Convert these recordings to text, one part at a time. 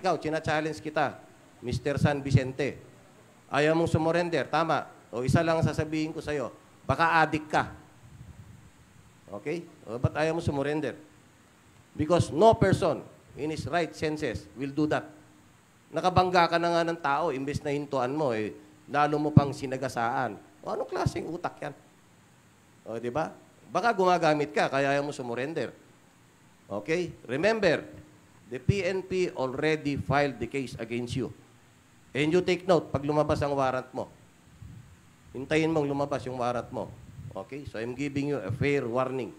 ikaw, china-challenge kita, Mr. San Vicente. Ayaw mong sumurrender, tama. O isa lang ang sasabihin ko sa'yo, baka adik ka. Okay? O, ba't ayaw mo sumurrender? Because no person in his right senses will do that. Nakabangga ka na nga ng tao, imbes na hintuan mo, eh, lalo mo pang sinagasaan. O anong klaseng utak yan? O, di ba? Baka gumagamit ka, kaya ayaw mo sumurrender. Okay? Remember, the PNP already filed the case against you. And you take note, pag lumabas ang warrant mo, hintayin mong lumabas yung warrant mo. Okay? So I'm giving you a fair warning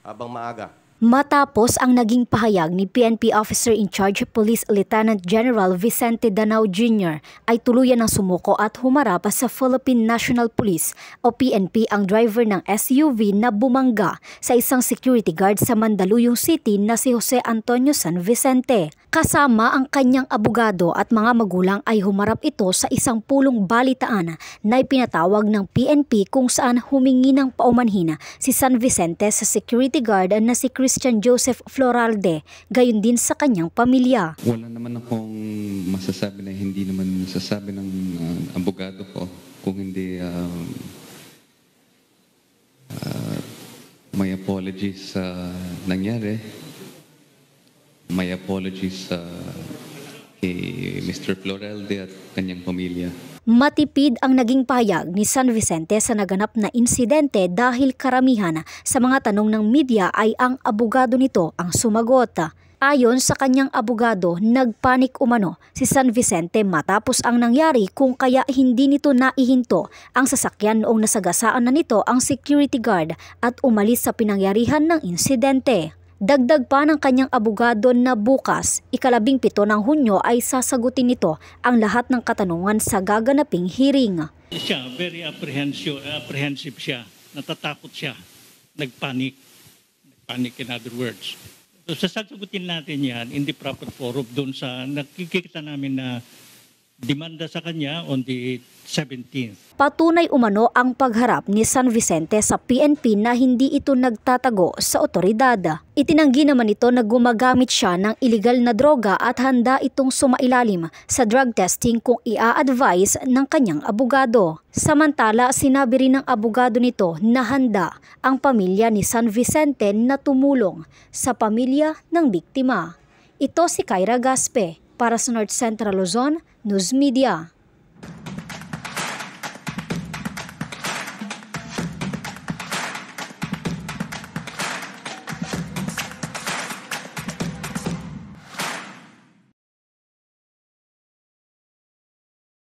habang maaga. Matapos ang naging pahayag ni PNP Officer in Charge Police Lieutenant General Vicente Danao Jr. ay tuluyan ng sumuko at humarap sa Philippine National Police o PNP ang driver ng SUV na bumangga sa isang security guard sa Mandaluyong City na si Jose Antonio San Vicente. Kasama ang kanyang abogado at mga magulang ay humarap ito sa isang pulong balitaan na ipinatawag ng PNP kung saan humingi ng paumanhina si San Vicente sa security guard na si Christian Joseph Floralde, gayon din sa kanyang pamilya. Wala naman akong masasabi na hindi naman masasabi ng uh, abogado ko kung hindi um, uh, may apologies sa nangyari. May apologies sa kay Mr. Floralde at kanyang pamilya. Matipid ang naging pahayag ni San Vicente sa naganap na insidente dahil karamihan sa mga tanong ng media ay ang abogado nito ang sumagot. Ayon sa kanyang abogado, nagpanik umano si San Vicente matapos ang nangyari kung kaya hindi nito naihinto ang sasakyan noong nasagasaan na nito ang security guard at umalis sa pinangyarihan ng insidente. Dagdag pa ng kanyang abogado na bukas, ikalabing pito ng Hunyo ay sasagutin nito ang lahat ng katanungan sa gaganaping hearing. Siya, very apprehensive, apprehensive siya. Natatakot siya. Nagpanik. Nagpanik in other words. So sasagutin natin yan in the proper forum doon sa nakikita namin na demanda sa kanya on the 17th. Patunay umano ang pagharap ni San Vicente sa PNP na hindi ito nagtatago sa otoridad. Itinanggi naman ito na gumagamit siya ng illegal na droga at handa itong sumailalim sa drug testing kung ia-advise ng kanyang abogado. Samantala, sinabi rin ng abogado nito na handa ang pamilya ni San Vicente na tumulong sa pamilya ng biktima. Ito si Kyra Gaspe para sa North Central Luzon, News Media.